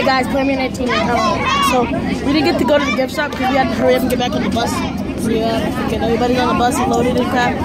the guys PlayMoney19 So we didn't get to go to the gift shop because we had to hurry up and get back on the bus. So yeah, uh, freaking everybody's on the bus and loaded and crap.